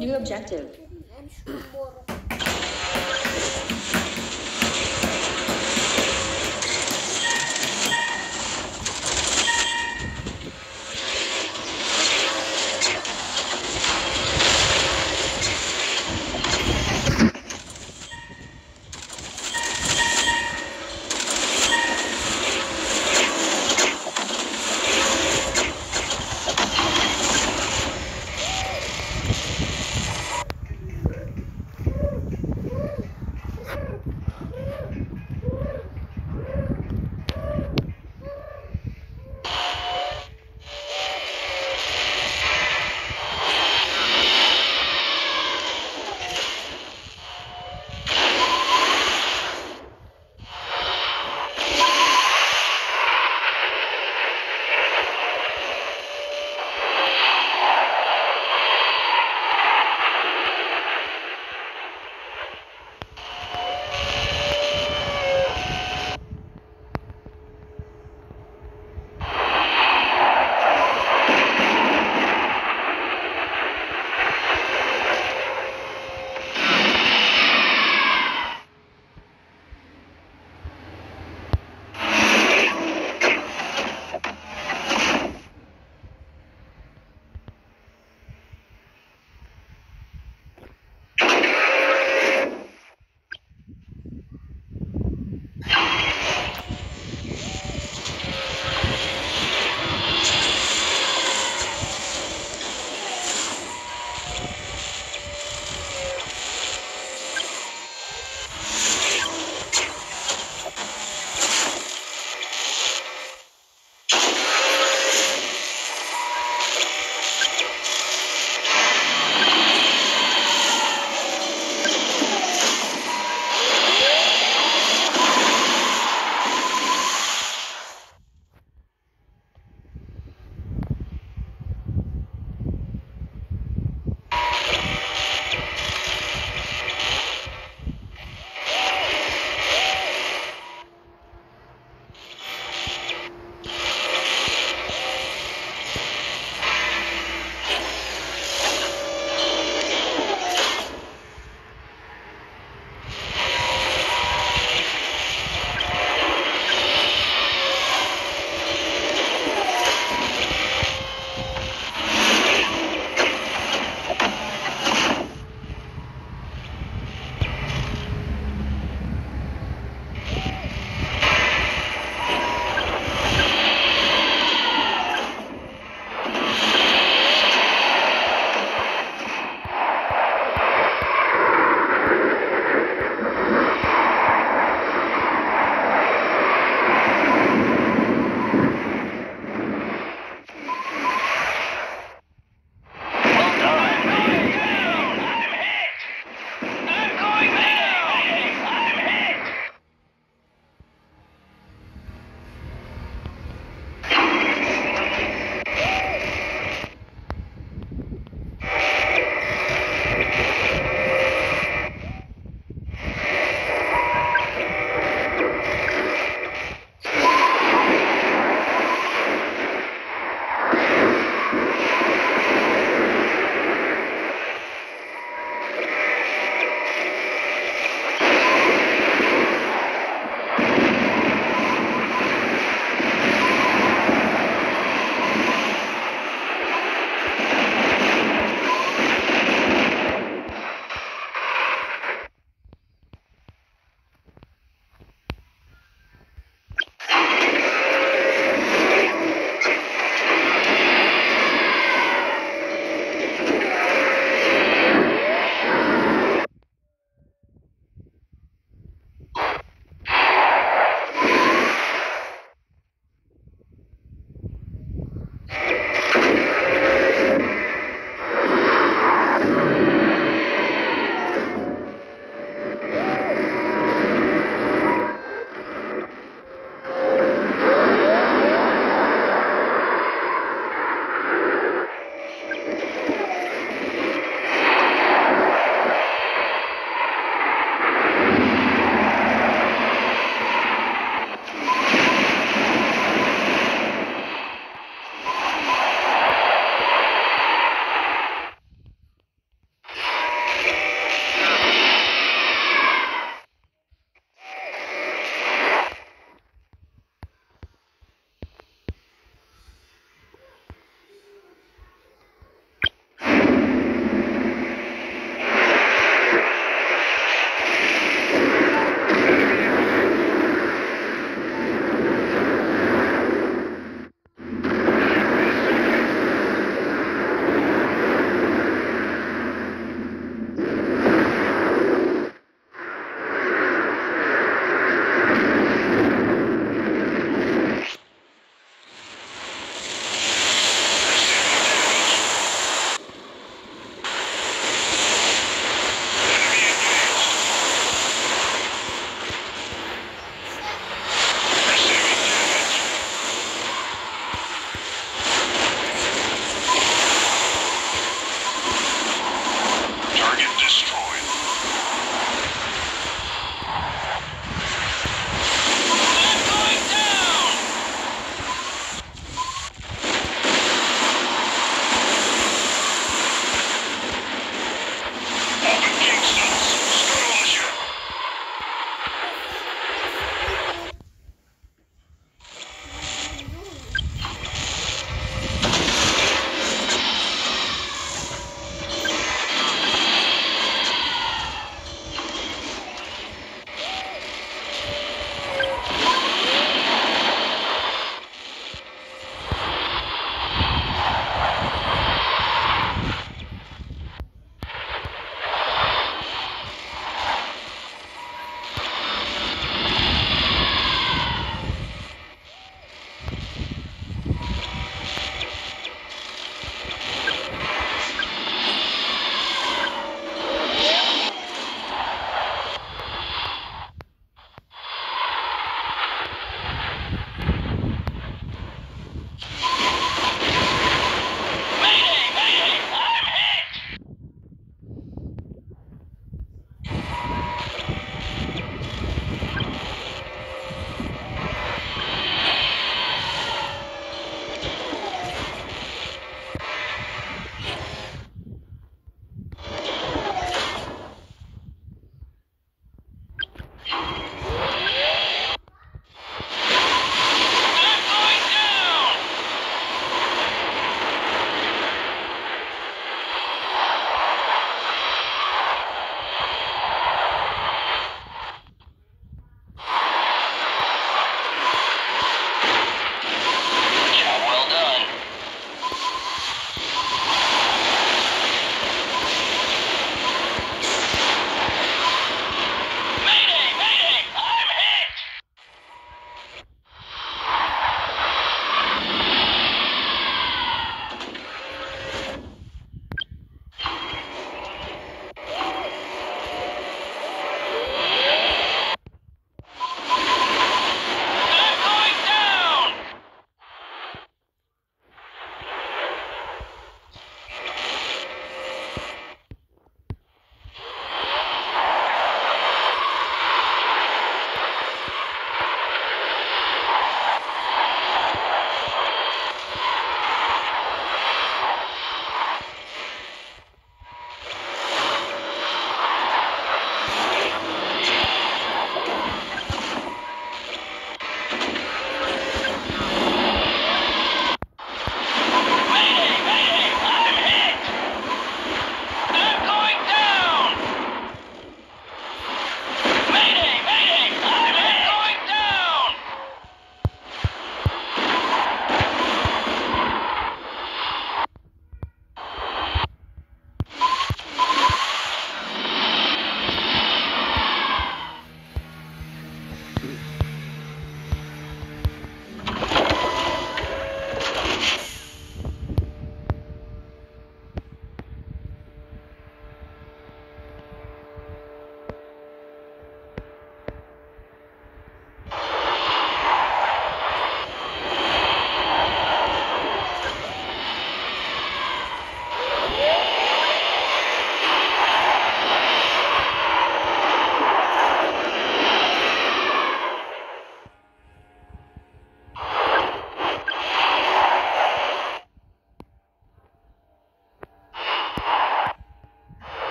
New objective.